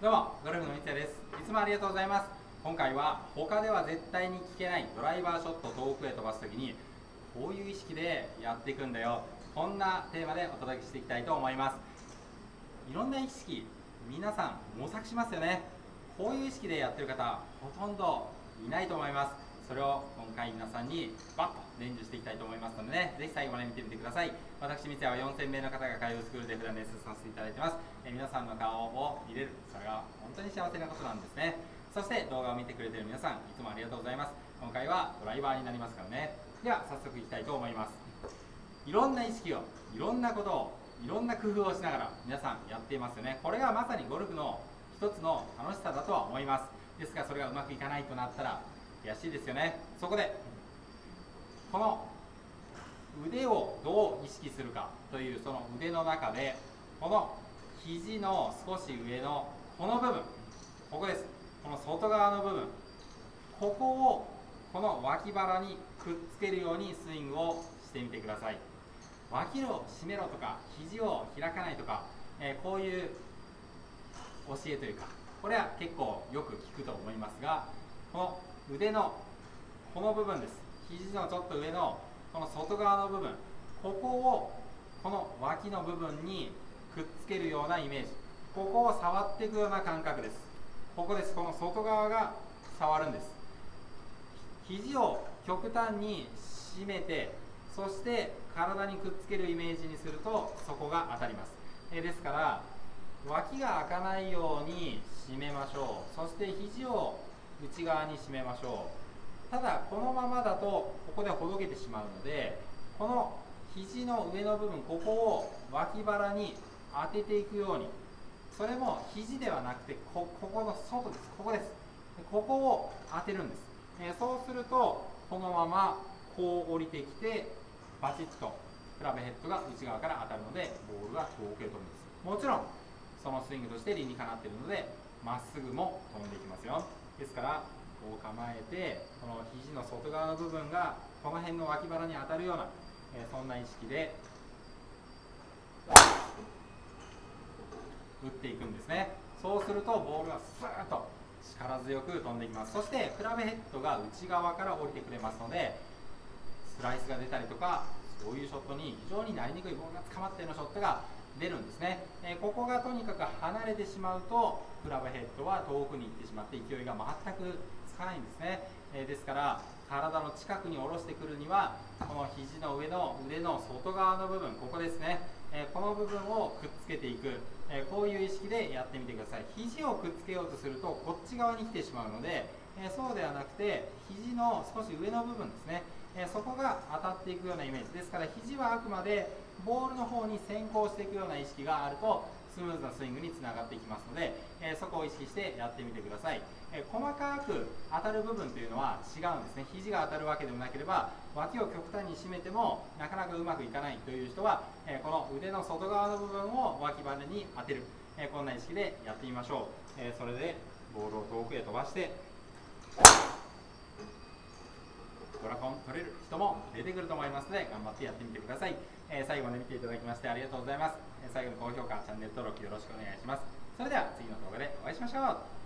どうもゴルフの三谷です。いつもありがとうございます。今回は他では絶対に聞けないドライバーショット遠くへ飛ばす時にこういう意識でやっていくんだよ。こんなテーマでお届けしていきたいと思います。いろんな意識皆さん模索しますよね。こういう意識でやってる方ほとんどいないと思います。それを今回皆さんにバッと伝授していきたいと思いますのでねぜひ最後まで見てみてください。私三谷は4000名の方が通うスクールで普段レッスンさせていただいてます。え皆さんの顔を見れる。それが本当に幸せなことなんですね。そして動画を見てくれてる皆さんいつもありがとうございます。今回はドライバーになりますからね。では早速いきたいと思います。いろんな意識をいろんなことをいろんな工夫をしながら皆さんやっていますよね。これがまさにゴルフの一つの楽しさだとは思います。ですがそれがうまくいかないとなったら悔しいですよね。そこでこの腕をどう意識するかというその腕の中でこの肘の少し上のこの部分ここです。この外側の部分ここをこの脇腹にくっつけるようにスイングをしてみてください。脇を締めろとか肘を開かないとか、えー、こういう教えというかこれは結構よく聞くと思いますがこの腕のこの部分です。肘のちょっと上のこの外側の部分。ここをこの脇の部分にくっつけるようなイメージ。ここを触っていくような感覚です。ここです。この外側が触るんです。肘を極端に締めてそして体にくっつけるイメージにするとそこが当たります。えですから脇が開かないように締めましょう。そして肘を内側に締めましょう。ただこのままだとここでほどけてしまうのでこの肘の上の部分ここを脇腹に当てていくように。それも肘ではなくてここの外です。ここです。ここを当てるんです、え、そうするとこのままこう降りてきてバチッとクラブヘッドが内側から当たるのでボールが遠くへ飛ぶんです。もちろんそのスイングとして理にかなっているのでまっすぐも飛んでいきますよ。ですからこう構えてこの肘の外側の部分がこの辺の脇腹に当たるような、えそんな意識で打っていくんですね。そうするとボールがスーッと力強く飛んでいきます。そしてクラブヘッドが内側から降りてくれますのでスライスが出たりとかそういうショットに非常になりにくいボールが捕まっているショットが出るんですね、えここがとにかく離れてしまうとクラブヘッドは遠くに行ってしまって勢いが全くつかないんですね、えですから体の近くに下ろしてくるにはこの肘の上の腕の外側の部分ここですね、えこの部分をくっつけていく、えこういう意識でやってみてください。肘をくっつけようとするとこっち側に来てしまうので、えそうではなくて肘の少し上の部分ですね。えそこが当たっていくようなイメージ。ですから肘はあくまでボールの方に先行していくような意識があるとスムーズなスイングにつながっていきますので、えそこを意識してやってみてください、え細かく当たる部分というのは違うんですね。肘が当たるわけでもなければ脇を極端に締めてもなかなかうまくいかないという人は、えこの腕の外側の部分を脇腹に当てる、えこんな意識でやってみましょう、えそれでボールを遠くへ飛ばして。ドラコン取れる人も出てくると思い。ますので頑張ってやってみてください、えー、最後まで見てい。ただきましてありがとうござい。ます、えー、最後の高評価チャンネル登録よろしくお願い。しますそれでは次の動画でお会い。しましょう